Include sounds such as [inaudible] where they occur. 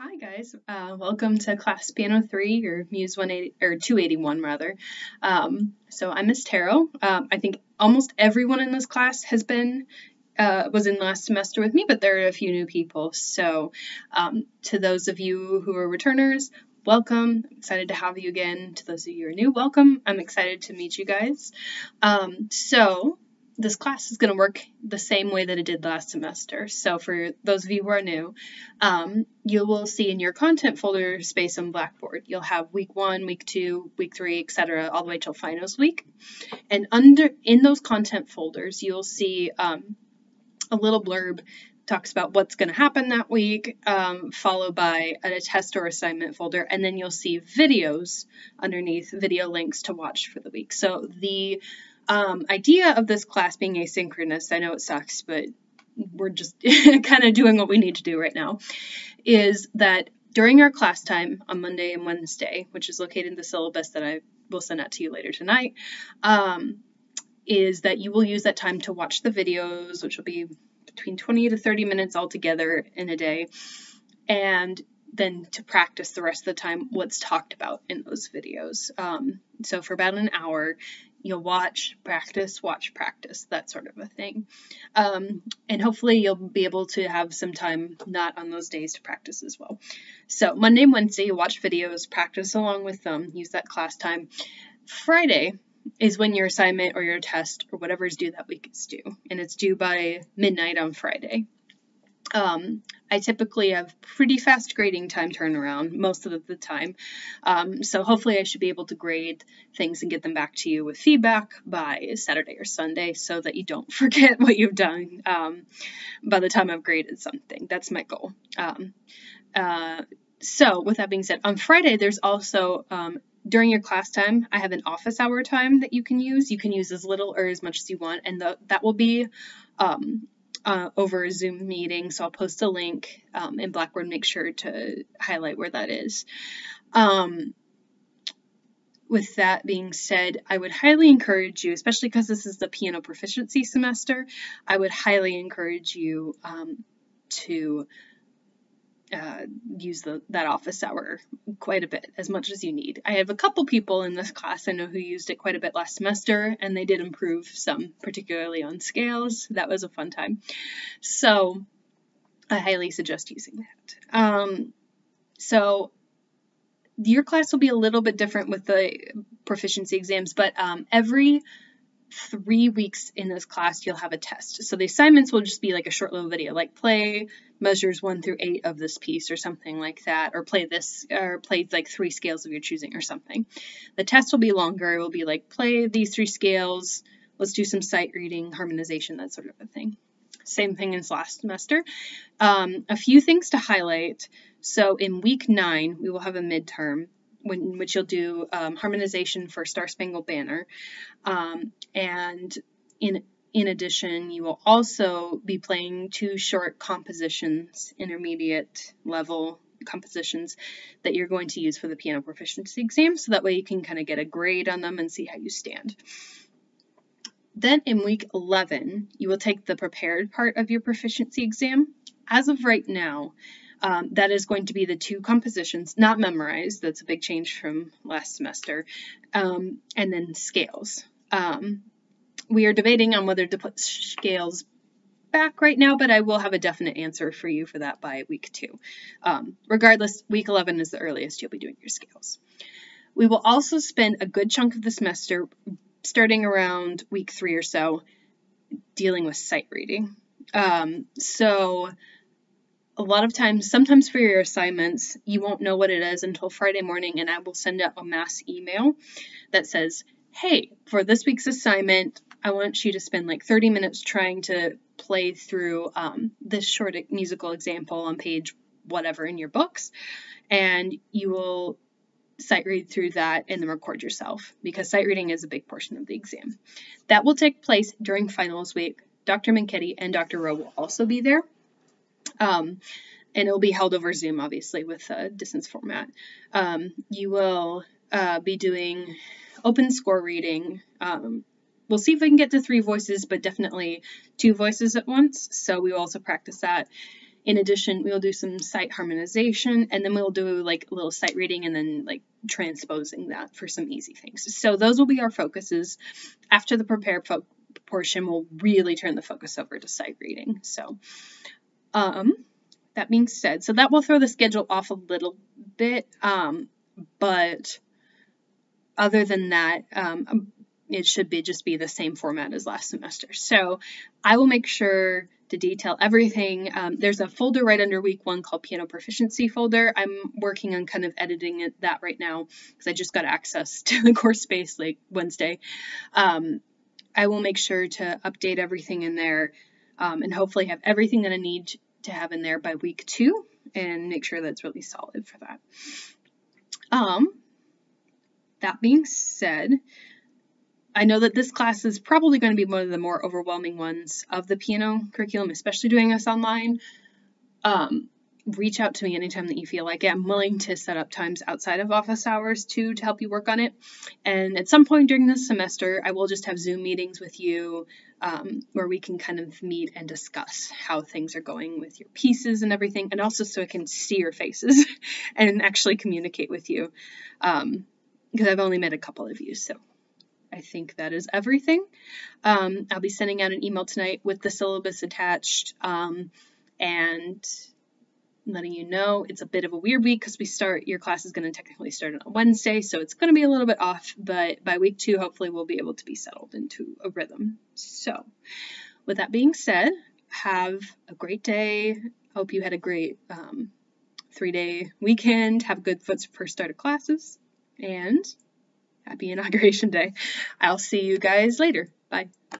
Hi guys, uh, welcome to class piano 3 or Muse 180 or 281 rather. Um, so I'm Miss Terrill. Um, I think almost everyone in this class has been uh, was in last semester with me, but there are a few new people. So um, to those of you who are returners, welcome. I'm excited to have you again. To those of you who are new, welcome. I'm excited to meet you guys. Um, so this class is going to work the same way that it did last semester. So for those of you who are new, um, you will see in your content folder space on Blackboard, you'll have week one, week two, week three, etc., all the way till finals week. And under in those content folders, you'll see um, a little blurb talks about what's going to happen that week, um, followed by a test or assignment folder, and then you'll see videos underneath, video links to watch for the week. So the um, idea of this class being asynchronous, I know it sucks, but we're just [laughs] kind of doing what we need to do right now, is that during our class time on Monday and Wednesday, which is located in the syllabus that I will send out to you later tonight, um, is that you will use that time to watch the videos, which will be between 20 to 30 minutes altogether in a day, and then to practice the rest of the time what's talked about in those videos. Um, so for about an hour, you'll watch, practice, watch, practice, that sort of a thing. Um, and hopefully you'll be able to have some time not on those days to practice as well. So Monday and Wednesday, watch videos, practice along with them, use that class time. Friday is when your assignment or your test or whatever is due that week is due, and it's due by midnight on Friday. Um, I typically have pretty fast grading time turnaround most of the time. Um, so hopefully I should be able to grade things and get them back to you with feedback by Saturday or Sunday so that you don't [laughs] forget what you've done um, by the time I've graded something. That's my goal. Um, uh, so with that being said, on Friday there's also um, during your class time, I have an office hour time that you can use. You can use as little or as much as you want, and the, that will be um, uh, over a Zoom meeting. So I'll post a link um, in Blackboard. Make sure to highlight where that is. Um, with that being said, I would highly encourage you, especially because this is the piano proficiency semester, I would highly encourage you um, to uh, use the, that office hour quite a bit, as much as you need. I have a couple people in this class I know who used it quite a bit last semester, and they did improve some, particularly on scales. That was a fun time. So I highly suggest using that. Um, so your class will be a little bit different with the proficiency exams, but um, every three weeks in this class, you'll have a test. So the assignments will just be like a short little video, like play measures one through eight of this piece or something like that, or play this, or play like three scales of your choosing or something. The test will be longer. It will be like play these three scales. Let's do some sight reading, harmonization, that sort of a thing. Same thing as last semester. Um, a few things to highlight. So in week nine, we will have a midterm when, which you'll do um, harmonization for Star Spangled Banner. Um, and in in addition, you will also be playing two short compositions, intermediate level compositions that you're going to use for the piano proficiency exam, so that way you can kind of get a grade on them and see how you stand. Then in week 11, you will take the prepared part of your proficiency exam. As of right now, um, that is going to be the two compositions, not memorized. That's a big change from last semester. Um, and then scales. Um, we are debating on whether to put scales back right now, but I will have a definite answer for you for that by week two. Um, regardless, week 11 is the earliest you'll be doing your scales. We will also spend a good chunk of the semester, starting around week three or so, dealing with sight reading. Um, so a lot of times, sometimes for your assignments, you won't know what it is until Friday morning, and I will send out a mass email that says, Hey, for this week's assignment, I want you to spend like 30 minutes trying to play through um, this short musical example on page whatever in your books, and you will sight read through that and then record yourself because sight reading is a big portion of the exam. That will take place during finals week. Dr. Minchetti and Dr. Rowe will also be there. Um, and it will be held over Zoom, obviously, with a distance format. Um, you will uh, be doing open score reading. Um, we'll see if we can get to three voices, but definitely two voices at once. So we will also practice that. In addition, we'll do some sight harmonization and then we'll do like a little sight reading and then like transposing that for some easy things. So those will be our focuses. After the prepare portion, we'll really turn the focus over to sight reading. So, um, that being said, so that will throw the schedule off a little bit, um, but other than that, um, it should be just be the same format as last semester. So I will make sure to detail everything. Um, there's a folder right under week one called Piano Proficiency folder. I'm working on kind of editing it, that right now because I just got access [laughs] to the course space like Wednesday. Um, I will make sure to update everything in there um, and hopefully have everything that I need to have in there by week two and make sure that's really solid for that. Um, that being said, I know that this class is probably going to be one of the more overwhelming ones of the piano curriculum, especially doing this online. Um, reach out to me anytime that you feel like it. I'm willing to set up times outside of office hours too to help you work on it. And at some point during this semester, I will just have Zoom meetings with you um, where we can kind of meet and discuss how things are going with your pieces and everything, and also so I can see your faces [laughs] and actually communicate with you. Um, because I've only met a couple of you, so I think that is everything. Um, I'll be sending out an email tonight with the syllabus attached um, and letting you know it's a bit of a weird week because we start, your class is going to technically start on Wednesday, so it's going to be a little bit off, but by week two, hopefully we'll be able to be settled into a rhythm. So with that being said, have a great day. Hope you had a great um, three day weekend. Have a good first start of classes and happy inauguration day. I'll see you guys later. Bye.